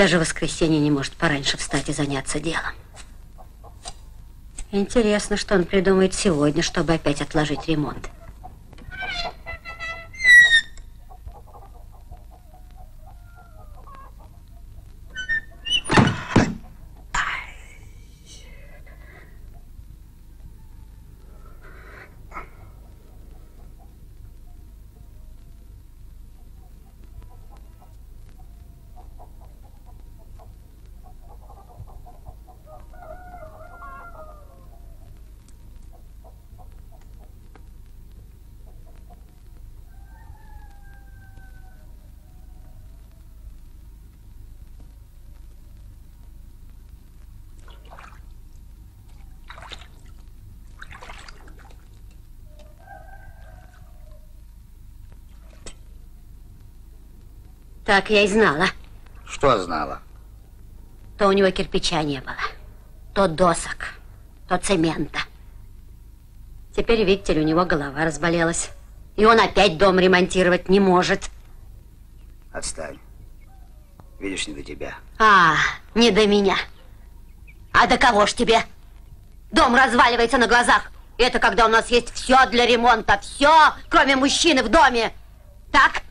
Даже в воскресенье не может пораньше встать и заняться делом. Интересно, что он придумает сегодня, чтобы опять отложить ремонт. Так я и знала. Что знала? То у него кирпича не было, то досок, то цемента. Теперь, видите ли, у него голова разболелась. И он опять дом ремонтировать не может. Отстань. Видишь, не до тебя. А, не до меня. А до кого ж тебе? Дом разваливается на глазах. Это когда у нас есть все для ремонта. Все, кроме мужчины в доме. Так?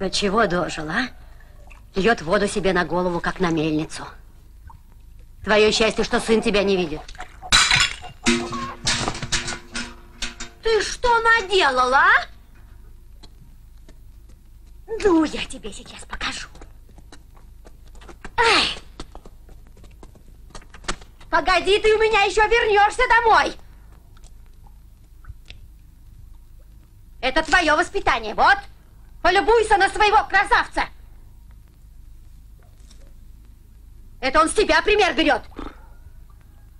До чего дожил, а? Льет воду себе на голову, как на мельницу. Твое счастье, что сын тебя не видит. Ты что наделала, а? Ну, я тебе сейчас покажу. Ай! Погоди, ты у меня еще вернешься домой. Это твое воспитание, вот. Полюбуйся на своего красавца. Это он с тебя пример берет.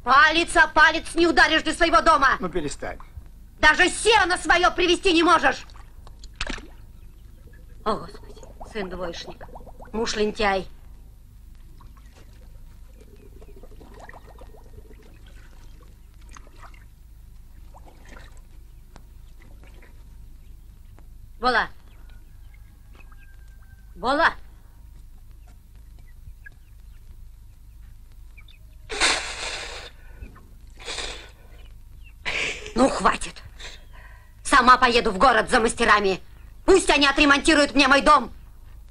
Палец о палец не ударишь для своего дома. Ну, перестань. Даже сено свое привести не можешь. О, Господи, сын двоечник, муж лентяй. Вола. Вола. Ну, хватит. Сама поеду в город за мастерами. Пусть они отремонтируют мне мой дом,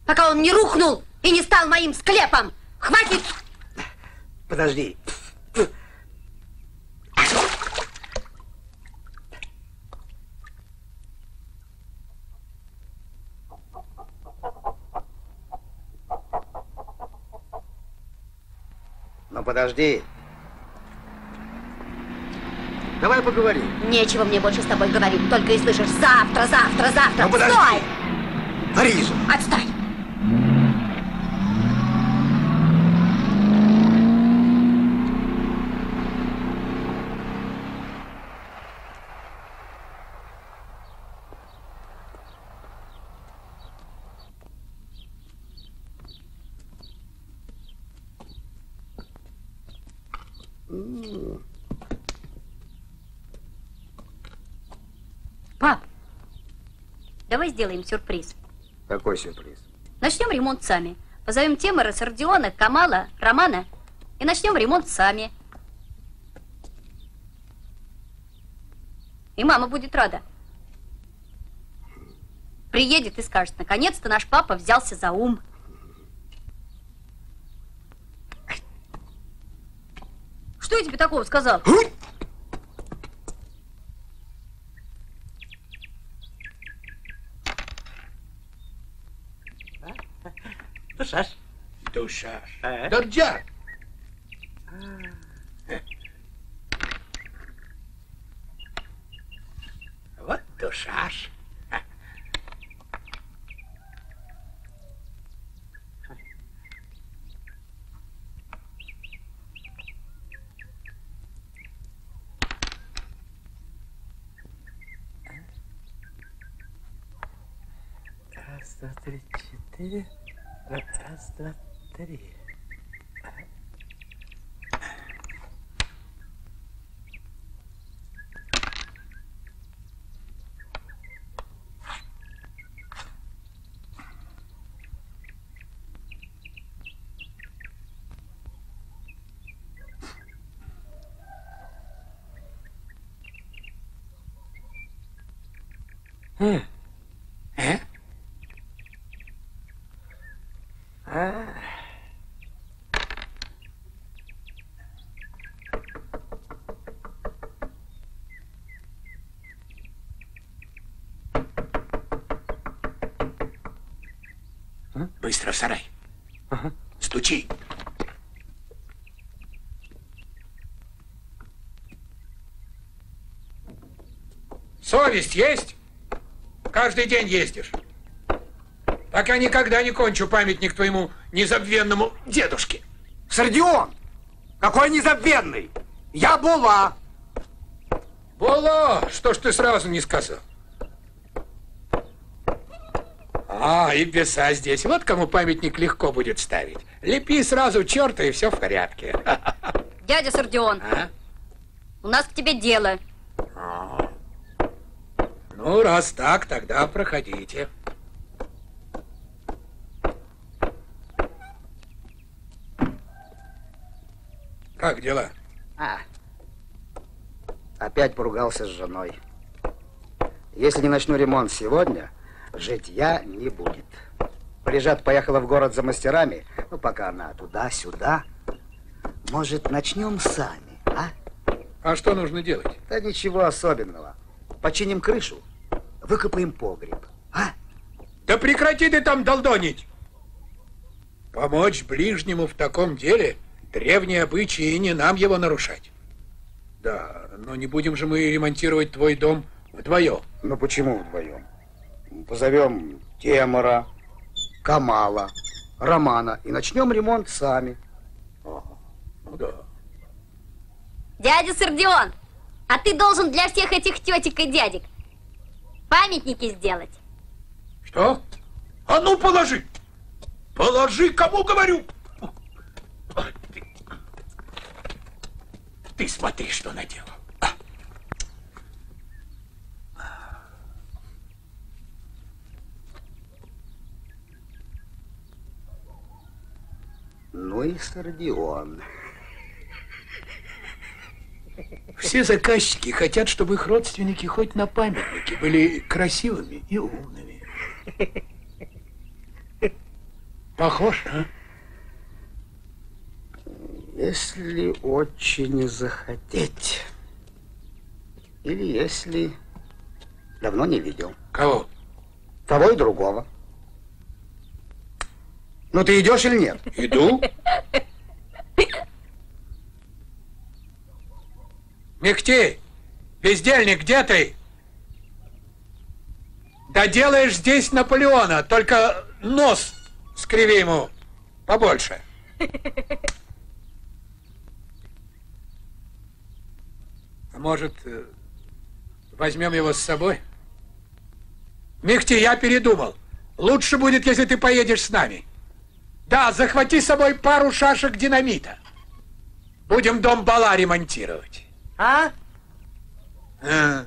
пока он не рухнул и не стал моим склепом. Хватит! Подожди. Ну, подожди. Давай поговорим. Нечего мне больше с тобой говорить, только и слышишь завтра, завтра, завтра. Ну, подожди. Стой! Парижа. Отстой! Пап, давай сделаем сюрприз. Какой сюрприз? Начнем ремонт сами. Позовем Темора, Сардиона, Камала, Романа и начнем ремонт сами. И мама будет рада. Приедет и скажет, наконец-то наш папа взялся за ум. Что я тебе такого сказал? Душаш. Душаш. А? Дорджа. Вот душаш. Раз, два, три, четыре. Раз, два, три. Э? Быстро в сарай. Стучи. Совесть есть? Каждый день ездишь. Так я никогда не кончу памятник твоему незабвенному дедушке. Сардион! Какой незабвенный! Я була! Було, что ж ты сразу не сказал? А, и беса здесь. Вот кому памятник легко будет ставить. Лепи сразу черта, и все в порядке. Дядя Сардион, А? у нас к тебе дело. Ну, раз так, тогда проходите. Как дела? А. Опять поругался с женой. Если не начну ремонт сегодня, житья не будет. Полежат поехала в город за мастерами, ну, пока она туда-сюда. Может, начнем сами, а? А что нужно делать? Да ничего особенного. Починим крышу, выкопаем погреб, а? Да прекрати ты там долдонить! Помочь ближнему в таком деле – древние обычаи, и не нам его нарушать. Да, но не будем же мы ремонтировать твой дом вдвоем. Ну почему вдвоем? Позовем Темора, Камала, Романа и начнем ремонт сами. Ну да. Дядя Сардион, а ты должен для всех этих тетек и дядек памятники сделать. Что? А ну положи! Положи, кому говорю! Ты смотри, что наделал. И Сардион. Все заказчики хотят, чтобы их родственники хоть на памятнике были красивыми и умными. Похож, а? Если очень захотеть. Или если давно не видел. Кого? Того и другого. Ну ты идешь или нет? Иду. Мехтей, бездельник, где ты? Да делаешь здесь Наполеона, только нос скриви ему побольше. А может, э, возьмем его с собой? Мехти, я передумал. Лучше будет, если ты поедешь с нами. Да, захвати с собой пару шашек динамита. Будем дом Бала ремонтировать. А? А.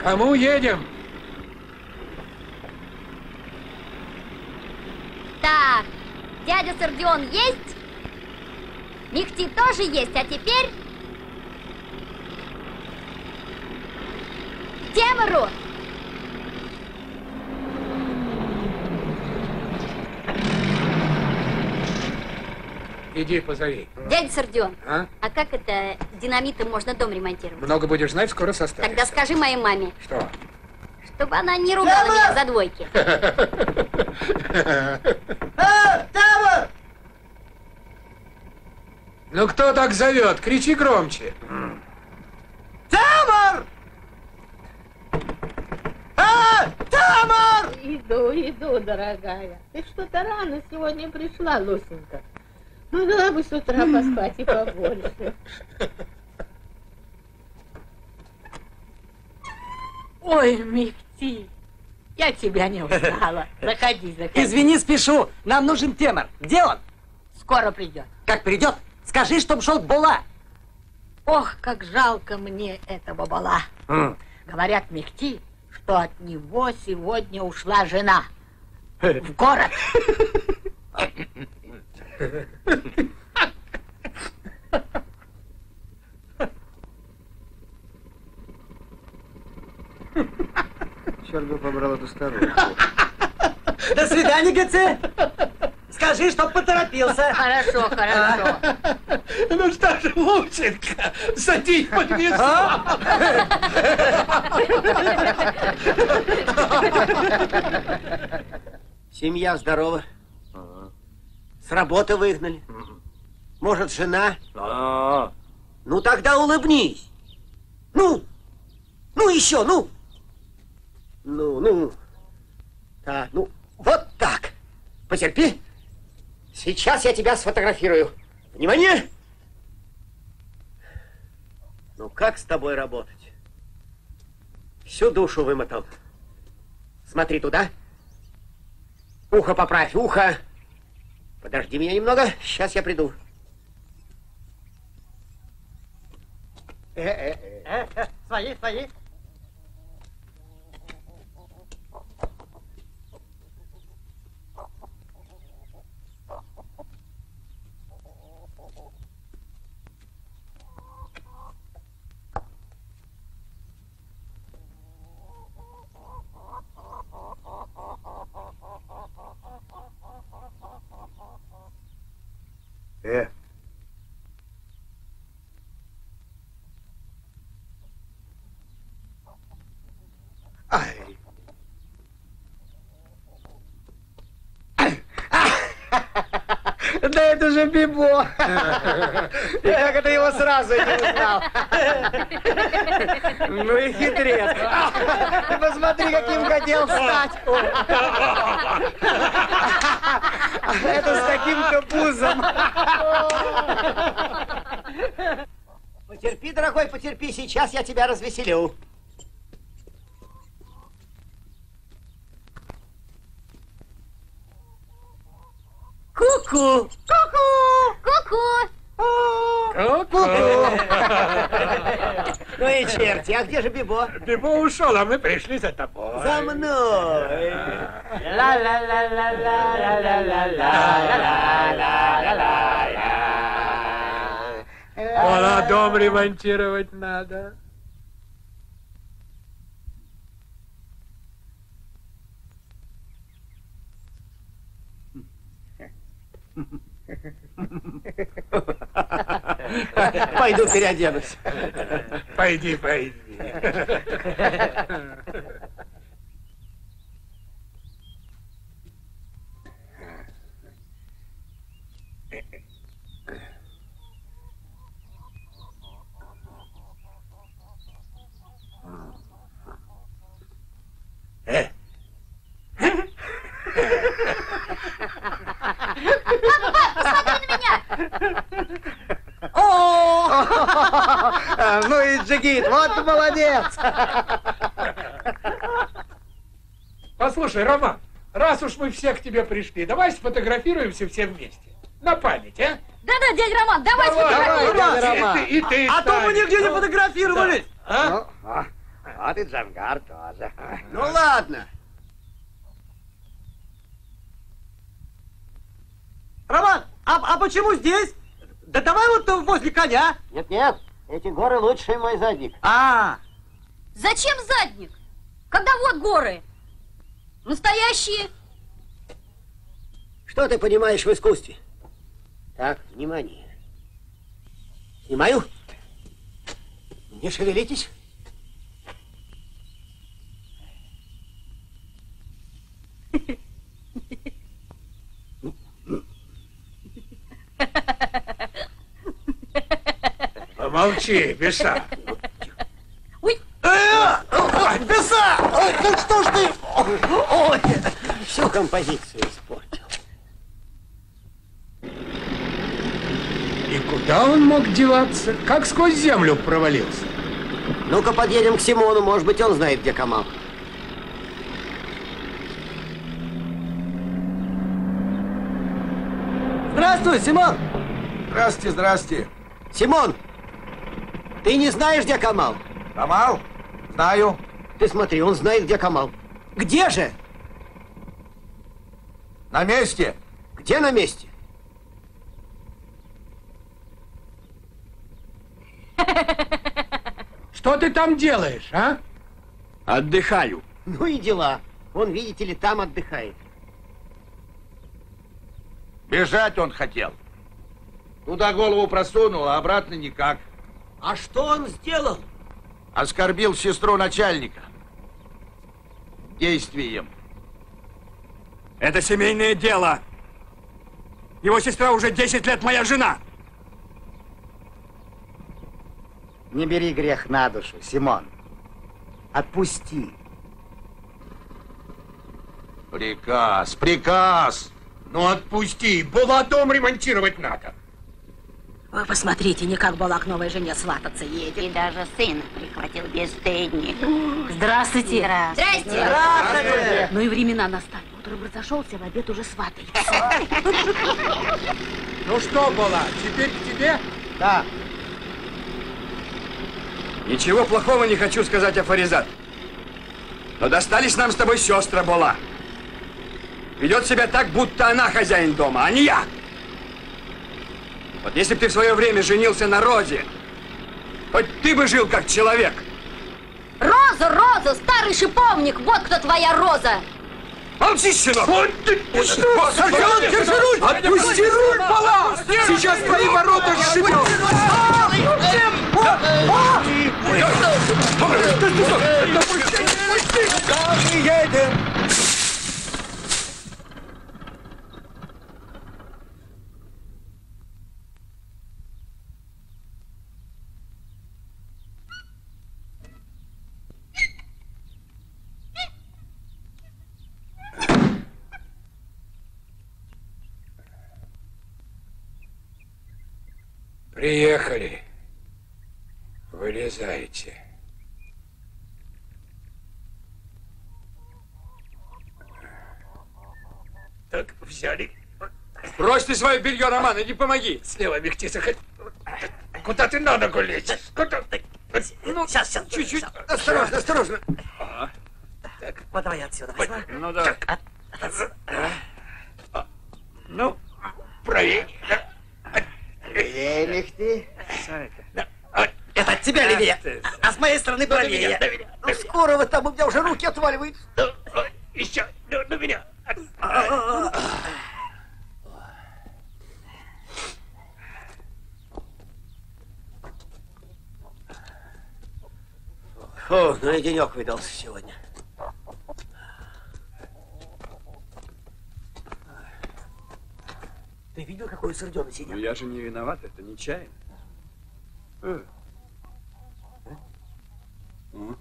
Кому едем? Так, дядя Сардион есть? Михти тоже есть, а теперь... К Темору! Иди позови. Дядя Сардион, А? а как это динамитом можно дом ремонтировать? Много будешь знать, скоро составишь. Тогда скажи моей маме, Что? чтобы она не ругала меня за двойки. А, Тава! Ну кто так зовет? Кричи громче. иду, дорогая. Ты что-то рано сегодня пришла, Лусенька. Могла ну, бы с утра поспать и побольше. Ой, Микти, я тебя не узнала. Заходи, заходи. Извини, спешу. Нам нужен темор. Где он? Скоро придет. Как придет? Скажи, чтоб шел Була. Ох, как жалко мне этого Була. Mm. Говорят, Мехти, что от него сегодня ушла жена. В город. Черт бы побрал эту старуху. До свидания, ГЦ. Скажи, чтоб поторопился. Хорошо, хорошо. Ну что ж, Лученко, садись под весу. Семья здорова. С работы выгнали. Может, жена? Ну, тогда улыбнись. Ну, ну еще, ну. Ну, ну. Так, ну, вот так. Потерпи. Сейчас я тебя сфотографирую. Внимание! Ну, как с тобой работать? Всю душу вымотал. Смотри туда. Ухо поправь, ухо. Подожди меня немного, сейчас я приду. Э-э-э. Свои, свои. Э, Ай. Да это же Бибо. Как это его сразу не узнал. Ну и хитрец. Ты посмотри, каким хотел стать. Это с таким-то пузом. Потерпи, дорогой, потерпи. Сейчас я тебя развеселю. Ку-ку! Ку-ку! Ну и черти, а где же Бибо? Бибо ушел, а мы пришли за тобой. За мной. Вон, а дом ремонтировать надо. Пойду переоденусь. Пойди, пойди. О! Ну Джигит, вот ты молодец. Послушай, Роман, раз уж мы все к тебе пришли, давай сфотографируемся все вместе. На память, а? Да-да, дядя Роман, давай Давай, сфотографируем. дядя И Роман. ты, и ты А то мы нигде не фотографировались. А? Ну, а, а ты Джангар тоже. Ну ладно. Роман, а, а почему здесь? Да давай вот возле коня. Нет, нет, эти горы лучший мой задник. А, Зачем задник? Когда вот горы. Настоящие. Что ты понимаешь в искусстве? Так, внимание. Снимаю. Не шевелитесь. Помолчи, Беса. Ой, Писа! Ой, ну что ж ты? Ой, всю композицию испортил. И куда он мог деваться? Как сквозь землю провалился? Ну-ка подъедем к Симону, может быть, он знает, где Камал. Здравствуй, Симон! Здрасте, здрасте. Симон, ты не знаешь, где Камал? Камал? Знаю. Ты смотри, он знает, где Камал. Где же? На месте. Где на месте? Что ты там делаешь, а? Отдыхаю. Ну и дела. Он, видите ли, там отдыхает. Бежать он хотел. Туда голову просунул, а обратно никак. А что он сделал? Оскорбил сестру начальника. Действием. Это семейное дело. Его сестра уже 10 лет моя жена. Не бери грех на душу, Симон. Отпусти. Приказ, приказ. Ну отпусти, было дом ремонтировать надо. Вы посмотрите, не как Балак новой жене свататься едет. И даже сына прихватил бесстыдник. Здравствуйте. Здрасте. Ну и времена настали. Утром разошелся, в обед уже сватается. Ну что, Бола, теперь к тебе? Да, Ничего плохого не хочу сказать о Фаризат. Но достались нам с тобой сестры Бола. Ведет себя так, будто она хозяин дома, а не я. Вот если бы ты в свое время женился на Розе, хоть ты бы жил как человек. Роза, Роза, старый шиповник, вот кто твоя Роза. Молчи, щенок! Сержант, держи руль! Отпусти руль, Бола! Сейчас твои ворота сшибет! Приехали. Вылезайте. Так, взяли. Брось ты свое белье, Роман, иди помоги. Слева хоть. Куда ты на ногу лезешь? Куда ты? Ну, сейчас, сейчас, чуть-чуть. Осторожно, осторожно. Вот давай отсюда. возьму. Ну да. Ну, правее. Лемехти. Это от тебя левее, а с моей стороны правее. Ну, скоро вы там, у меня уже руки отваливаются. Еще, ну, на меня. Фу, ну и денек выдался сегодня. Ты видел, какой у Сердена сидит? Ну я же не виноват, это нечаянно. Э. М?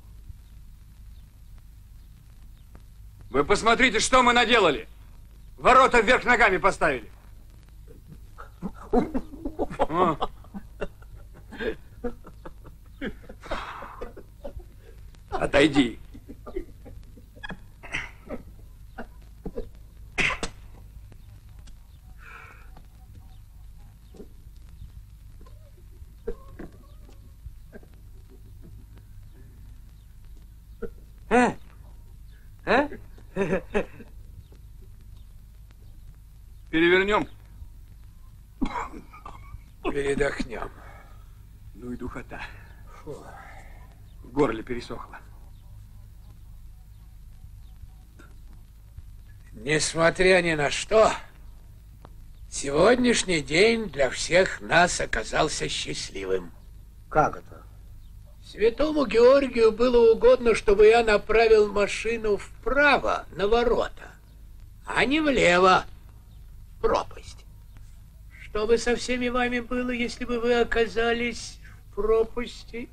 Вы посмотрите, что мы наделали. Ворота вверх ногами поставили. О. Отойди. Перевернем. Передохнем. Ну и духота. В горле пересохло. Несмотря ни на что, сегодняшний день для всех нас оказался счастливым. Как это? Святому Георгию было угодно, чтобы я направил машину вправо, на ворота, а не влево, в пропасть. Что бы со всеми вами было, если бы вы оказались в пропасти?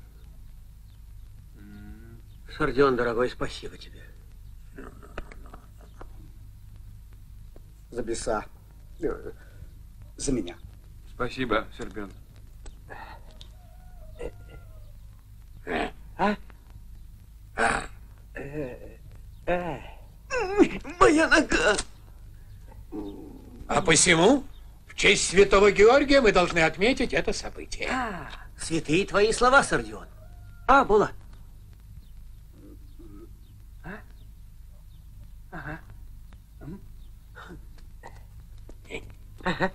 Сардион, дорогой, спасибо тебе. За беса. Э, За меня. Спасибо, Сербен. А? а, э, э Моя нога. А посему, в честь святого Георгия мы должны отметить это событие. А, святые твои слова, Сардион. А, Булат. А? Ага. Ага.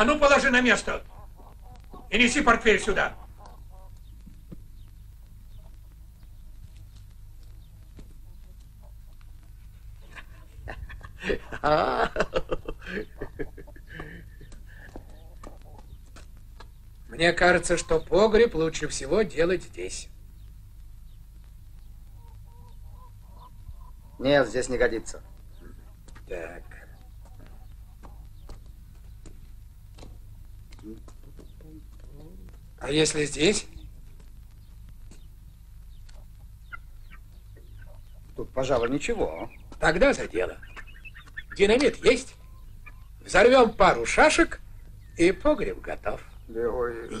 А ну, положи на место. И неси портфель сюда. Мне кажется, что погреб лучше всего делать здесь. Нет, здесь не годится. Так. А если здесь? Тут, пожалуй, ничего. Тогда за дело. Динамит есть? Взорвем пару шашек, и погреб готов.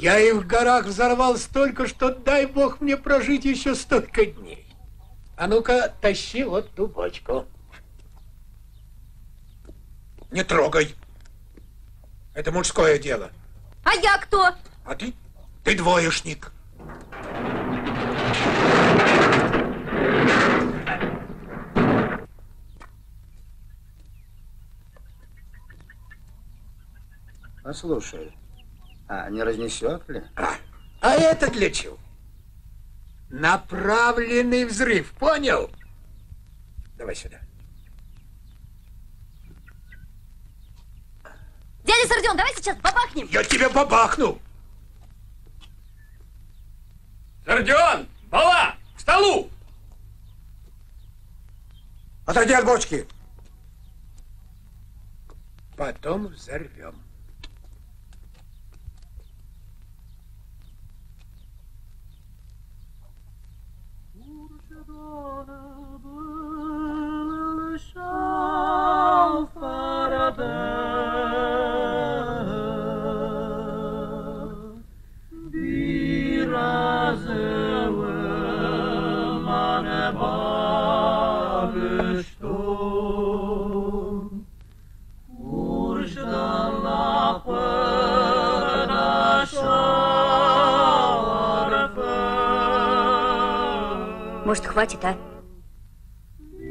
Я и в горах взорвал столько, что дай бог мне прожить еще столько дней. А ну-ка, тащи вот ту бочку. Не трогай. Это мужское дело. А я кто? А ты? Ты двоечник. Послушай, а не разнесет ли? А, а это для чего? Направленный взрыв, понял? Давай сюда. Дядя Сардион, давай сейчас бабахнем. Я тебя бабахну. Сардион! Бала! К столу! Отойди от бочки. Потом взорвем. Может, хватит, а?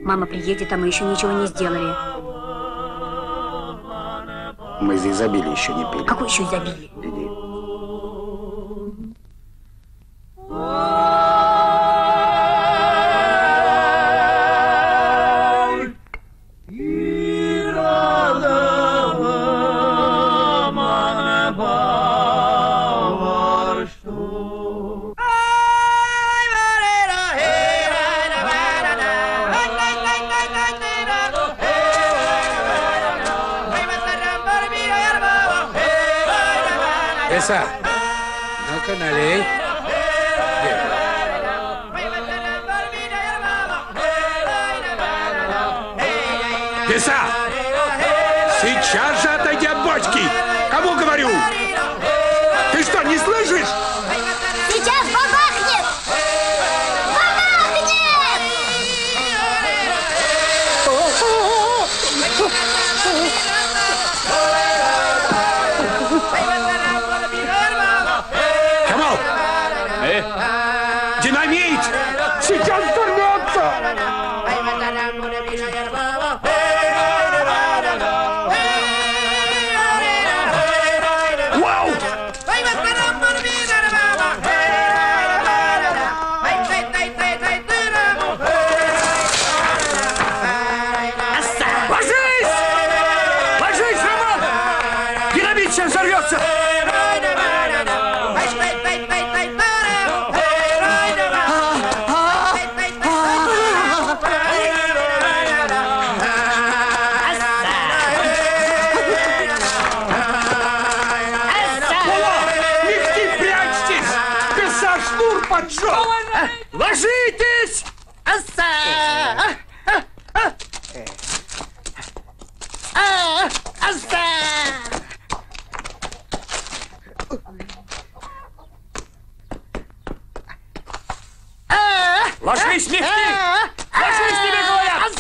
Мама приедет, а мы еще ничего не сделали. Мы за изобилие еще не пили. Какое еще изобилие? Сейчас же отойди от бочки. Кому говорю? Ты что, не слышишь? Поджег! Ложитесь! Ложись, Мехти! Ложись, тебе говорят!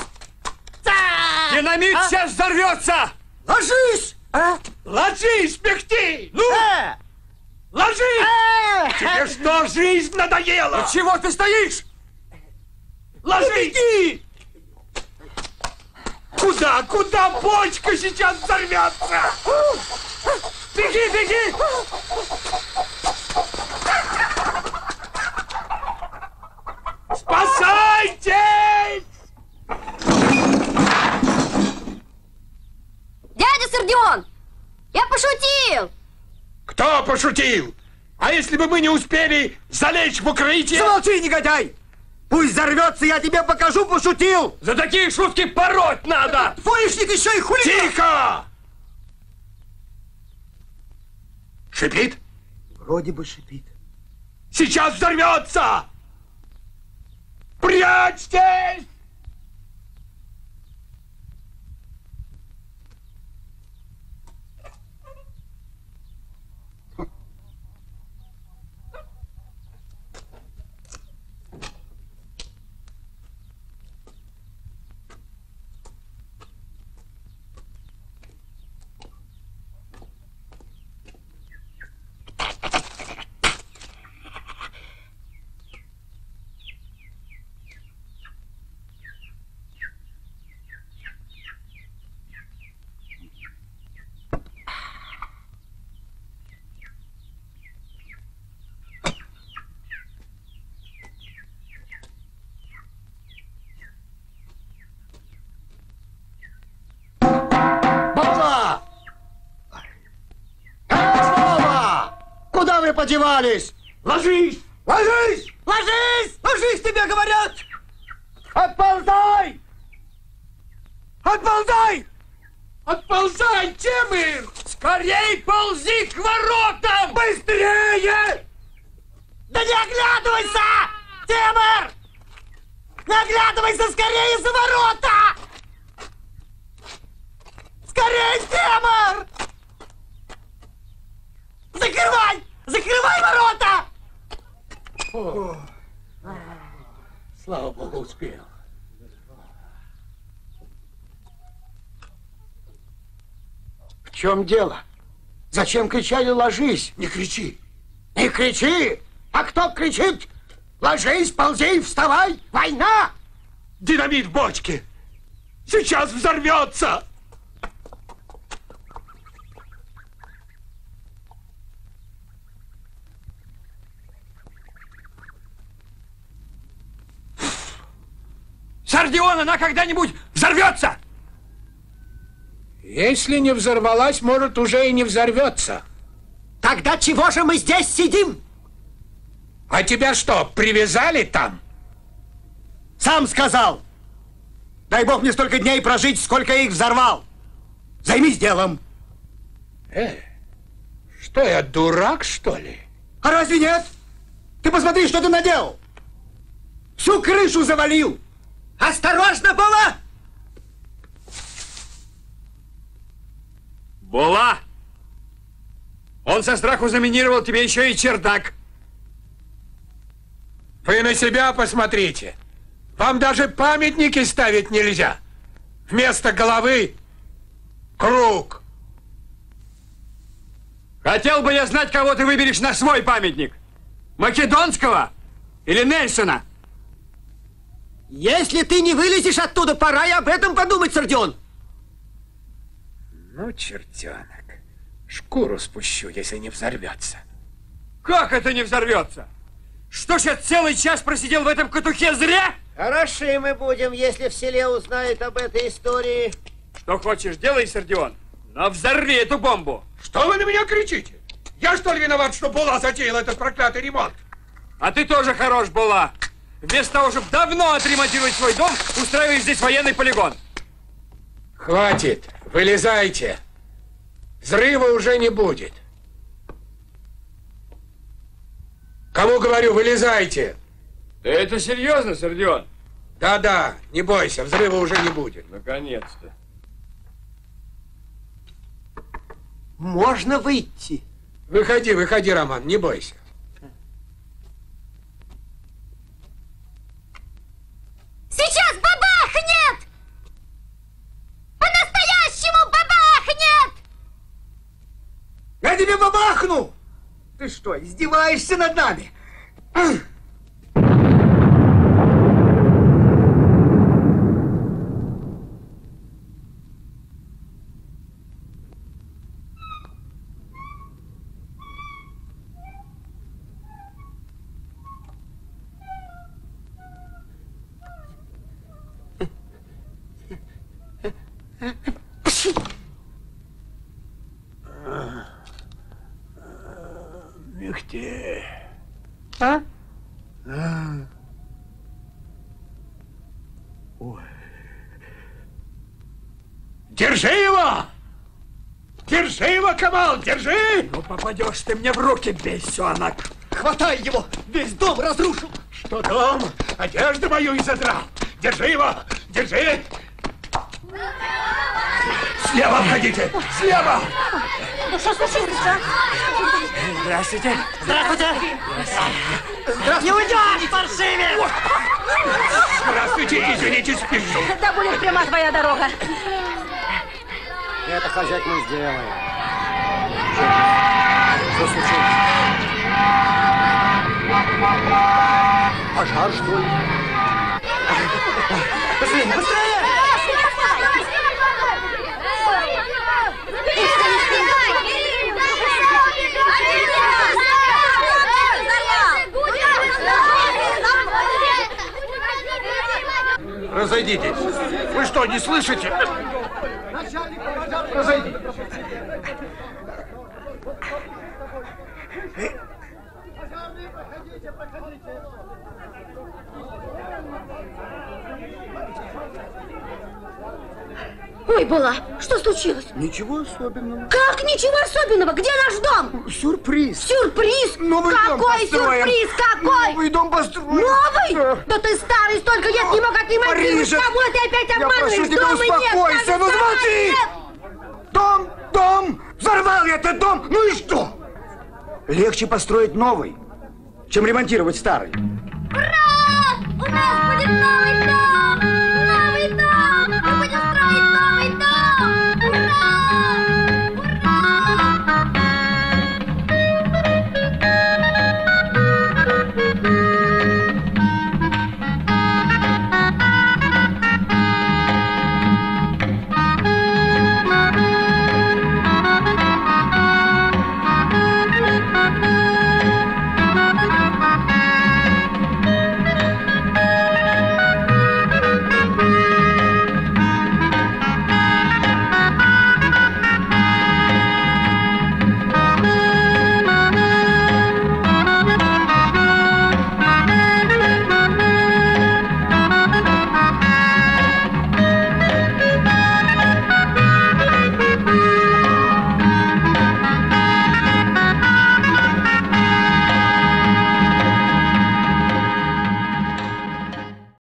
Динамит сейчас взорвется! Ложись! Ложись, Мехти! Ну, Э! Ложись! Тебе что, жизнь надоела? Чего ты стоишь? Ложись! Куда, куда бочка сейчас взорвется? Беги, беги! Спасайтесь! Дядя Сердион! Я пошутил! Кто пошутил? А если бы мы не успели залечь в укрытие? Замолчи, негодяй! Пусть взорвется, я тебе покажу, пошутил! За такие шутки пороть надо! Двоечник еще и хулиган! Тихо! Шипит? Вроде бы шипит. Сейчас взорвется! Прячьтесь! Куда вы подевались? Ложись! Ложись! Ложись! Ложись, тебе говорят! Отползай! Отползай! Отползайте мы! Скорей ползи к воротам! Быстрее! Да не оглядывайся! Тимур! Не оглядывайся скорее за ворота! Скорее, Тимур! Закрывай! Закрывай ворота! Слава богу, успел. В чем дело? Зачем кричали «ложись»? Не кричи! Не кричи! А кто кричит? Ложись, ползи, вставай! Война! Динамит в бочке! Сейчас взорвется! Сардион, она когда-нибудь взорвется! Если не взорвалась, может, уже и не взорвется. Тогда чего же мы здесь сидим? А тебя что, привязали там? Сам сказал. Дай бог мне столько дней прожить, сколько я их взорвал. Займись делом. Э, что я, дурак, что ли? А разве нет? Ты посмотри, что ты наделал. Всю крышу завалил. Осторожно, Бола! Була! Он со страху заминировал тебе еще и чердак. Вы на себя посмотрите. Вам даже памятники ставить нельзя. Вместо головы круг. Хотел бы я знать, кого ты выберешь на свой памятник. Македонского или Нельсона? Если ты не вылезешь оттуда, пора и об этом подумать, Сардион. Ну, чертенок, шкуру спущу, если не взорвется. Как это не взорвется? Что ж я целый час просидел в этом катухе зря? Хороши мы будем, если в селе узнают об этой истории. Что хочешь, делай, Сердион. Но взорви эту бомбу. Что вы на меня кричите? Я что ли виноват, что Була затеял этот проклятый ремонт? А ты тоже хорош была. Вместо того, чтобы давно отремонтировать свой дом, устраиваешь здесь военный полигон. Хватит, вылезайте. Взрыва уже не будет. Кому говорю, вылезайте. Да это серьезно, Сердион? Да-да, не бойся, взрыва уже не будет. Наконец-то. Можно выйти? Выходи, выходи, Роман, не бойся. Сейчас бабахнет! По-настоящему бабахнет! Я тебе бабахну! Ты что, издеваешься над нами? Мехте. А? Держи его! Держи его, Камал, держи! Ну, попадешь ты мне в руки, бесенок. Хватай его! Весь дом разрушил! Что дом? Одежду мою и задрал. Держи его, держи! Слева обходите, слева! Что случилось, а? Здравствуйте. Здравствуйте! Не уйдешь, паршивец! Здравствуйте, извините, спешу. Да будет пряма твоя дорога. Это, хозяйка, мы сделаем. Что случилось? Пожар, что ли? Быстрее, быстрее! Разойдитесь. Вы что, не слышите? Разойдитесь. Ой, Була, что случилось? Ничего особенного. Как ничего особенного? Где наш дом? Сюрприз. Сюрприз? Новый дом Какой построим. сюрприз? Какой? Новый дом построим. Новый? Да. Да ты старый, столько лет не мог отремонтировать. Парижа. Кого ты опять Я обманываешь? прошу тебя, Дома успокойся, ну замолчи! нет. Дом, дом! Взорвал я этот дом! Ну и что? Легче построить новый, чем ремонтировать старый. Ура! У нас будет новый дом!